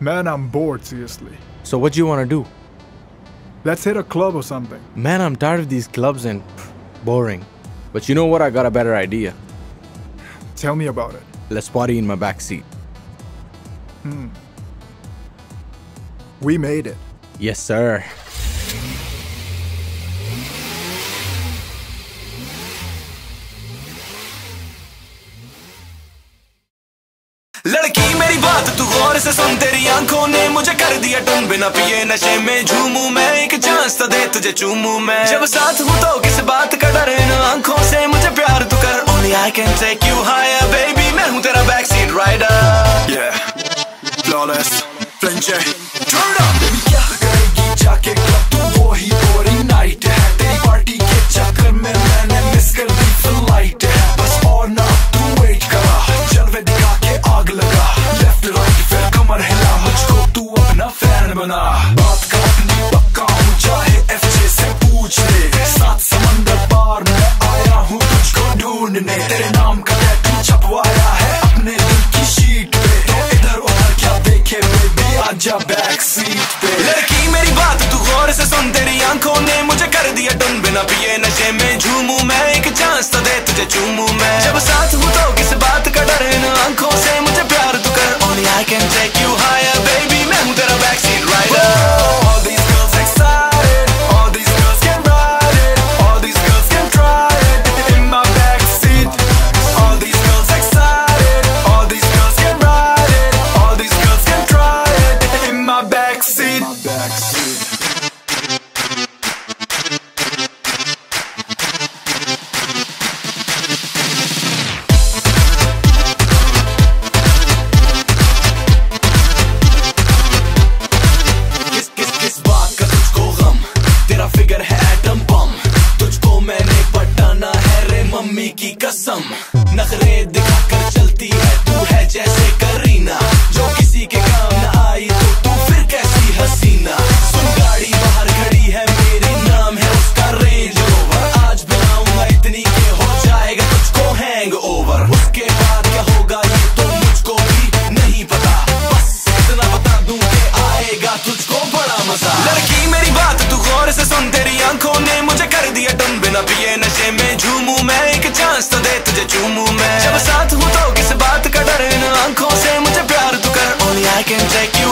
Man, I'm bored, seriously. So what do you want to do? Let's hit a club or something. Man, I'm tired of these clubs and pff, boring. But you know what? I got a better idea. Tell me about it. Let's party in my back seat. Hmm. We made it. Yes, sir. गौर से सुन तेरी आँखों ने मुझे कर दिया ton बिना पिए नशे में। झूमू मैं, एक चांस तो दे तुझे चूमू मैं। जब साथ हूँ तो किस बात का डर है ना? आँखों से मुझे प्यार तू कर। Only I can take you higher baby मैं हूँ तेरा back seat rider yeah, flawless flinche turn up आजा बैक सीट पे। लड़की, मेरी बात तू गौर से सुन। तेरी आँखों ने मुझे कर दिया टन। बिना पिए नशे में झूमू। दिखा कर चलती है। तू है जैसे जो किसी के काम न आई तो तू फिर कैसी हसीना? है नाम है तो मुझको भी नहीं पता। इतना आएगा तुझको बड़ा मज़ा। लड़की, मेरी बात गौर तेरी आँखों ने मुझे कर दिया तुम बिना पिए नशे में झूमू, मैं एक चांस तो दे तुझे झूमू I can take you